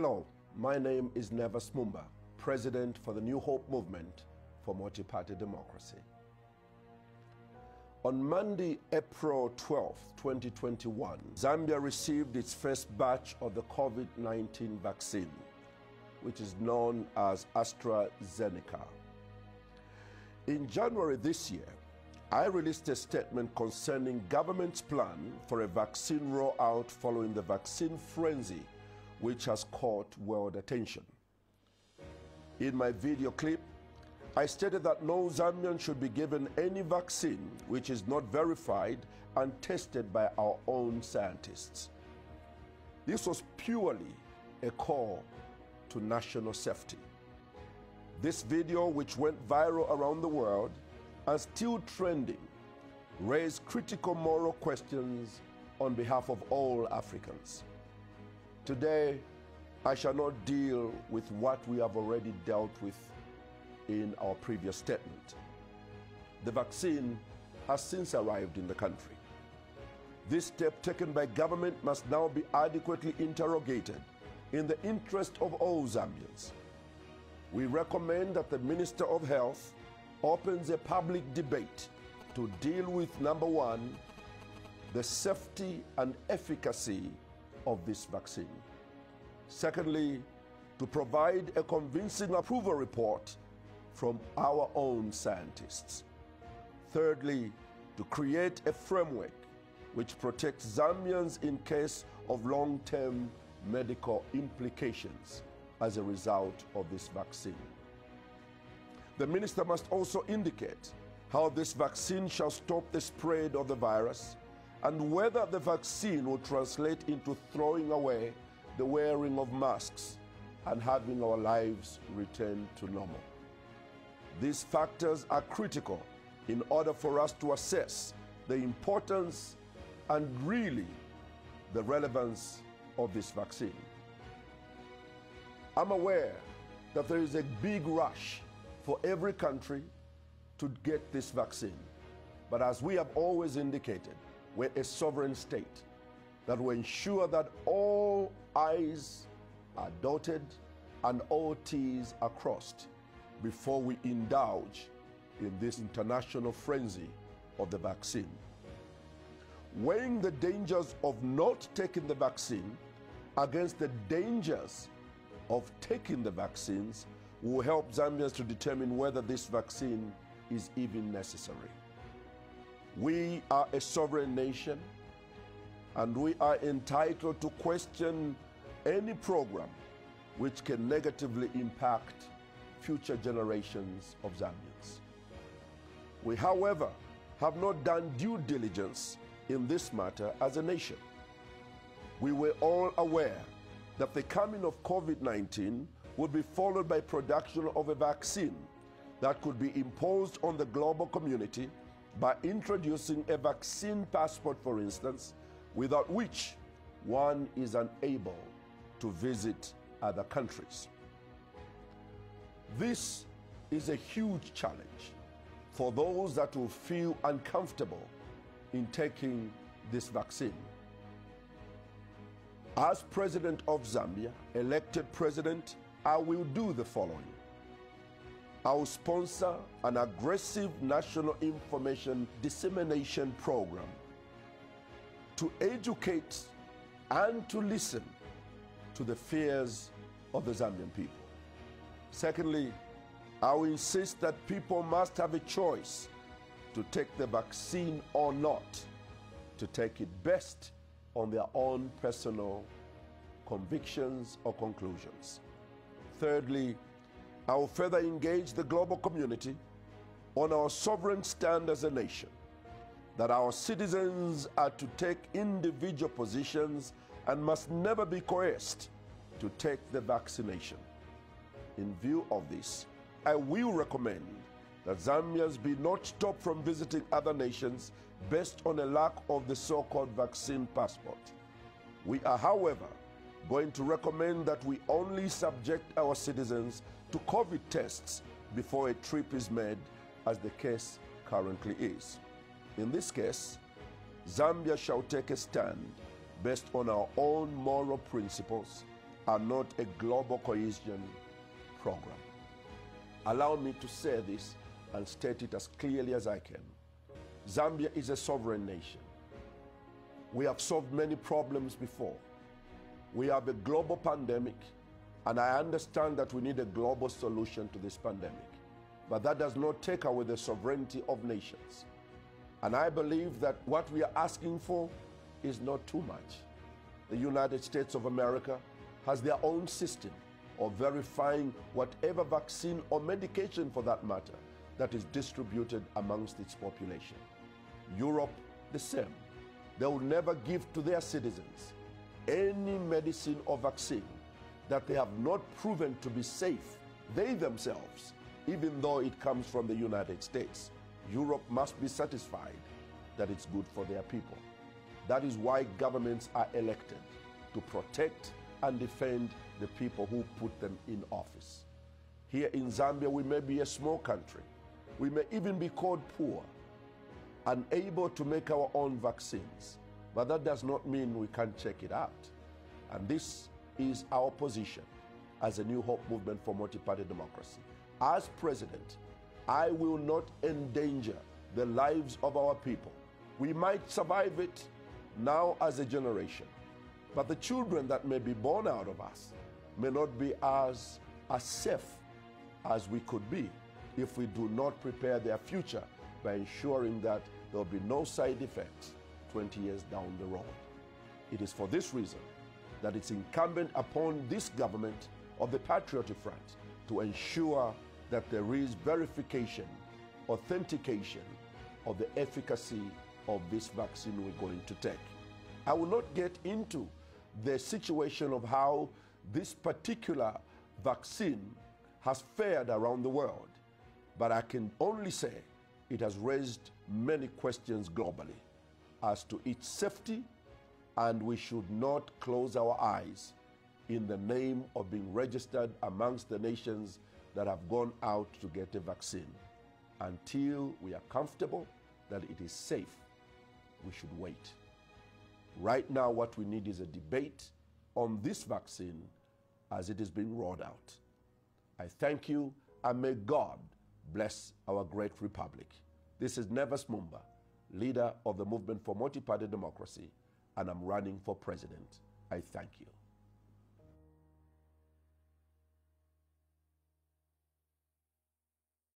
Hello, my name is Nevers Mumba, President for the New Hope Movement for Multi-Party Democracy. On Monday, April 12, 2021, Zambia received its first batch of the COVID-19 vaccine, which is known as AstraZeneca. In January this year, I released a statement concerning government's plan for a vaccine rollout following the vaccine frenzy which has caught world attention. In my video clip, I stated that no Zambian should be given any vaccine which is not verified and tested by our own scientists. This was purely a call to national safety. This video, which went viral around the world and still trending, raised critical moral questions on behalf of all Africans. Today, I shall not deal with what we have already dealt with in our previous statement. The vaccine has since arrived in the country. This step taken by government must now be adequately interrogated in the interest of all Zambians. We recommend that the Minister of Health opens a public debate to deal with number one, the safety and efficacy of this vaccine. Secondly, to provide a convincing approval report from our own scientists. Thirdly, to create a framework which protects Zambians in case of long term medical implications as a result of this vaccine. The minister must also indicate how this vaccine shall stop the spread of the virus and whether the vaccine will translate into throwing away the wearing of masks and having our lives return to normal. These factors are critical in order for us to assess the importance and really the relevance of this vaccine. I'm aware that there is a big rush for every country to get this vaccine. But as we have always indicated, we're a sovereign state that will ensure that all I's are dotted and all T's are crossed before we indulge in this international frenzy of the vaccine. Weighing the dangers of not taking the vaccine against the dangers of taking the vaccines will help Zambians to determine whether this vaccine is even necessary. We are a sovereign nation and we are entitled to question any program which can negatively impact future generations of Zambians. We, however, have not done due diligence in this matter as a nation. We were all aware that the coming of COVID 19 would be followed by production of a vaccine that could be imposed on the global community by introducing a vaccine passport, for instance, without which one is unable to visit other countries. This is a huge challenge for those that will feel uncomfortable in taking this vaccine. As President of Zambia, elected President, I will do the following. I will sponsor an aggressive national information dissemination program to educate and to listen to the fears of the Zambian people. Secondly, I will insist that people must have a choice to take the vaccine or not, to take it best on their own personal convictions or conclusions. Thirdly, I will further engage the global community on our sovereign stand as a nation, that our citizens are to take individual positions and must never be coerced to take the vaccination. In view of this, I will recommend that Zambians be not stopped from visiting other nations based on a lack of the so called vaccine passport. We are, however, going to recommend that we only subject our citizens to COVID tests before a trip is made, as the case currently is. In this case, Zambia shall take a stand based on our own moral principles and not a global cohesion program. Allow me to say this and state it as clearly as I can. Zambia is a sovereign nation. We have solved many problems before. We have a global pandemic, and I understand that we need a global solution to this pandemic. But that does not take away the sovereignty of nations. And I believe that what we are asking for is not too much. The United States of America has their own system of verifying whatever vaccine or medication for that matter that is distributed amongst its population. Europe, the same. They will never give to their citizens any medicine or vaccine that they have not proven to be safe, they themselves, even though it comes from the United States. Europe must be satisfied that it's good for their people. That is why governments are elected to protect and defend the people who put them in office. Here in Zambia, we may be a small country. We may even be called poor, unable to make our own vaccines. But that does not mean we can't check it out. And this is our position as a New Hope movement for multi party democracy. As president, I will not endanger the lives of our people. We might survive it now as a generation, but the children that may be born out of us may not be as, as safe as we could be if we do not prepare their future by ensuring that there will be no side effects 20 years down the road. It is for this reason that it's incumbent upon this government of the Patriotic Front to ensure that there is verification, authentication of the efficacy of this vaccine we're going to take. I will not get into the situation of how this particular vaccine has fared around the world, but I can only say it has raised many questions globally as to its safety, and we should not close our eyes in the name of being registered amongst the nations that have gone out to get a vaccine. Until we are comfortable that it is safe, we should wait. Right now, what we need is a debate on this vaccine as it is being rolled out. I thank you, and may God bless our great republic. This is Nevers Mumba, leader of the Movement for Multi Party Democracy, and I'm running for president. I thank you.